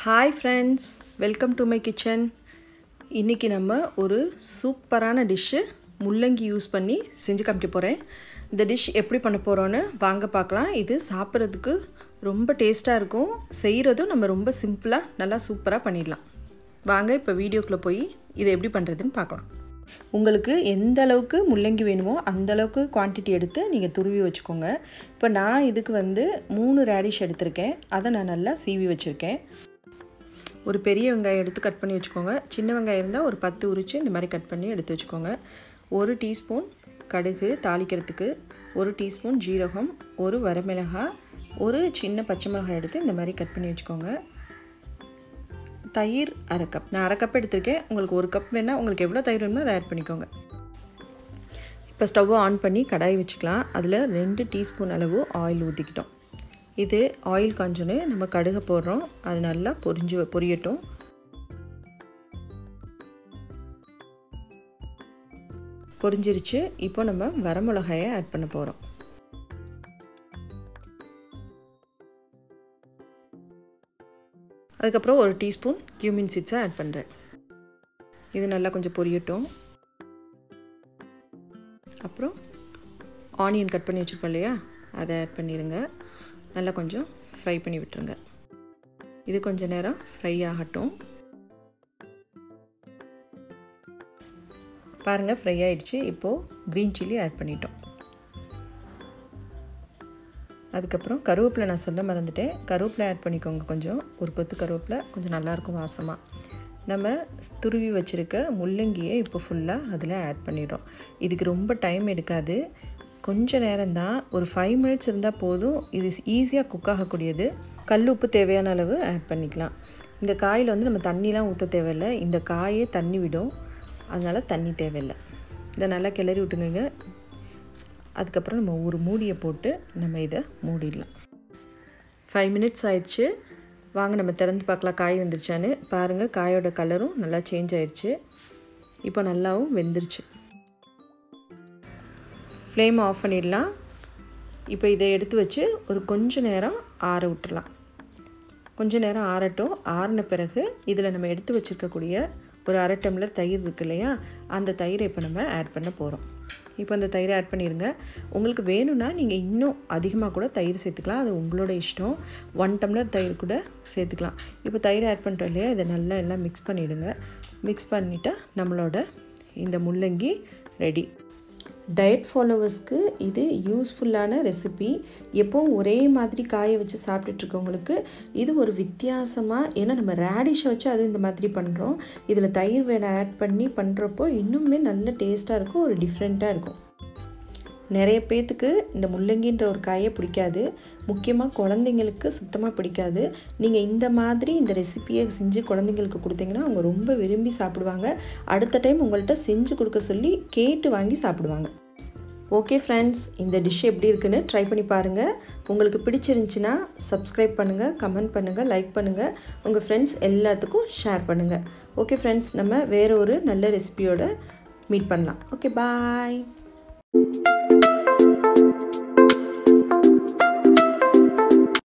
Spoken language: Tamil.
Hi friends welcome to my kitchen இன்றைக்கி நம்ம ஒரு சூப்பரான டிஷ்ஷு முள்ளங்கி யூஸ் பண்ணி செஞ்சு காமிக்க போகிறேன் இந்த டிஷ் எப்படி பண்ண போகிறோன்னு வாங்க பார்க்கலாம். இது சாப்பிட்றதுக்கு ரொம்ப டேஸ்ட்டாக இருக்கும். செய்கிறதும் நம்ம ரொம்ப சிம்பிளாக நல்லா சூப்பராக பண்ணிடலாம். வாங்க இப்போ வீடியோக்குள்ளே போய் இதை எப்படி பண்ணுறதுன்னு பார்க்கலாம். உங்களுக்கு எந்த அளவுக்கு முள்ளங்கி வேணுமோ அந்த அளவுக்கு குவான்டிட்டி எடுத்து நீங்கள் துருவி வச்சுக்கோங்க. இப்போ நான் இதுக்கு வந்து மூணு ரேடிஷ் எடுத்திருக்கேன். அதை நான் நல்லா சீவி வச்சுருக்கேன். ஒரு பெரிய வெங்காயம் எடுத்து கட் பண்ணி வச்சுக்கோங்க. சின்ன வெங்காயம் இருந்தால் ஒரு பத்து உரித்து இந்த மாதிரி கட் பண்ணி எடுத்து வச்சுக்கோங்க. ஒரு டீஸ்பூன் கடுகு தாளிக்கிறதுக்கு ஒரு டீஸ்பூன் ஜீரகம் ஒரு வரமிளகாய் ஒரு சின்ன பச்சை மிளகாய் எடுத்து இந்த மாதிரி கட் பண்ணி வச்சுக்கோங்க. தயிர் அரை கப் நான் அரை கப் எடுத்திருக்கேன். உங்களுக்கு ஒரு கப் வேணால் உங்களுக்கு எவ்வளோ தயிர் வேணுமோ அதை ஆட் பண்ணிக்கோங்க. இப்போ ஸ்டவ்வை ஆன் பண்ணி கடாய் வச்சுக்கலாம். அதில் ரெண்டு டீஸ்பூன் அளவு ஆயில் ஊற்றிக்கிட்டோம் இது ஆயில் காஞ்சோன்னு நம்ம கடுகை போடுறோம். அது நல்லா பொரிஞ்சு பொரியட்டும். பொரிஞ்சிருச்சு. இப்போ நம்ம வரமிளகாயை ஆட் பண்ண போகிறோம் அதுக்கப்புறம் ஒரு டீஸ்பூன் கியூமின் சீட்ஸை ஆட் பண்ணுறேன் இது நல்லா கொஞ்சம் பொரியட்டும். அப்புறம் ஆனியன் கட் பண்ணி வச்சுருப்போம் இல்லையா? அதை ஆட் பண்ணிடுங்க நல்லா கொஞ்சம் ஃப்ரை பண்ணி விட்டுருங்க. இது கொஞ்சம் நேரம் ஃப்ரை ஆகட்டும். பாருங்கள் ஃப்ரை ஆகிடுச்சு இப்போது க்ரீன் சில்லி ஆட் பண்ணிட்டோம். அதுக்கப்புறம் கருவேப்பிலை நான் சொல்ல மறந்துட்டேன். கருவேப்பிலை ஆட் பண்ணிக்கோங்க கொஞ்சம். ஒரு கொத்து கருவேப்பிலை கொஞ்சம் நல்லாயிருக்கும் வாசமாக நம்ம துருவி வச்சுருக்க முள்ளங்கியை இப்போ ஃபுல்லாக அதில் ஆட் பண்ணிடுறோம். இதுக்கு ரொம்ப டைம் எடுக்காது. கொஞ்சம் நேரம் தான் ஒரு ஃபைவ் மினிட்ஸ் இருந்தால் போதும். இது ஈஸியாக குக் ஆகக்கூடியது. கல் உப்பு தேவையான அளவு ஆட் பண்ணிக்கலாம். இந்த காயில் வந்து நம்ம தண்ணிலாம் ஊற்ற தேவையில்லை. இந்த காயே தண்ணி விடும். அதனால் தண்ணி தேவையில்லை. இதை நல்லா கிளறி விட்டுங்க அதுக்கப்புறம் நம்ம ஒரு மூடியை போட்டு நம்ம இதை மூடிடலாம். ஃபைவ் மினிட்ஸ் ஆயிடுச்சு. வாங்க நம்ம திறந்து பார்க்கலாம் காய் வந்துருச்சான்னு. பாருங்கள் காயோட கலரும் நல்லா சேஞ்ச் ஆயிடுச்சு இப்போ நல்லாவும் வெந்துருச்சு. ஃப்ளேம் ஆஃப் பண்ணிடலாம். இப்போ இதை எடுத்து வச்சு ஒரு கொஞ்ச நேரம் ஆற விட்டுறலாம் கொஞ்ச நேரம் ஆறட்டும். ஆறின பிறகு இதில் நம்ம எடுத்து வச்சுருக்கக்கூடிய ஒரு அரை டம்ளர் தயிர் இருக்கு இல்லையா? அந்த தயிரை இப்போ நம்ம ஆட் பண்ண போகிறோம் இப்போ அந்த தயிரை ஆட் பண்ணிடுங்க உங்களுக்கு வேணும்னா நீங்கள் இன்னும் அதிகமாக கூட தயிர் சேர்த்துக்கலாம். அது உங்களோட இஷ்டம். ஒன் டம்ளர் தயிர் கூட சேர்த்துக்கலாம். இப்போ தயிர் ஆட் பண்ணிட்டோம் இல்லையா? இதை நல்லா எல்லாம் மிக்ஸ் பண்ணிவிடுங்க மிக்ஸ் பண்ணிவிட்டால் நம்மளோட இந்த முள்ளங்கி ரெடி டயட் ஃபாலோவர்ஸ்க்கு இது யூஸ்ஃபுல்லான ரெசிபி எப்போவும் ஒரே மாதிரி காய வச்சு சாப்பிட்டுட்ருக்கவங்களுக்கு இது ஒரு வித்தியாசமாக ஏன்னா நம்ம ரேடிஷை வச்சு அதுவும் இந்த மாதிரி பண்ணுறோம் இதில் தயிர் வேலை ஆட் பண்ணி பண்ணுறப்போ இன்னுமே நல்ல டேஸ்ட்டாக இருக்கும் ஒரு டிஃப்ரெண்ட்டாக இருக்கும். நிறைய பேர்த்துக்கு இந்த முள்ளங்கின்ற ஒரு காயை பிடிக்காது. முக்கியமாக குழந்தைங்களுக்கு சுத்தமாக பிடிக்காது. நீங்கள் இந்த மாதிரி இந்த ரெசிப்பியை செஞ்சு குழந்தைங்களுக்கு கொடுத்தீங்கன்னா அவங்க ரொம்ப விரும்பி சாப்பிடுவாங்க. அடுத்த டைம் உங்கள்கிட்ட செஞ்சு கொடுக்க சொல்லி கேட்டு வாங்கி சாப்பிடுவாங்க. ஓகே ஃப்ரெண்ட்ஸ் இந்த டிஷ் எப்படி இருக்குன்னு ட்ரை பண்ணி பாருங்கள் உங்களுக்கு பிடிச்சிருந்துச்சின்னா சப்ஸ்கிரைப் பண்ணுங்கள் கமெண்ட் பண்ணுங்கள் லைக் பண்ணுங்கள் உங்கள் ஃப்ரெண்ட்ஸ் எல்லாத்துக்கும் ஷேர் பண்ணுங்கள் ஓகே ஃப்ரெண்ட்ஸ் நம்ம வேறு ஒரு நல்ல ரெசிபியோட மீட் பண்ணலாம். Okay bye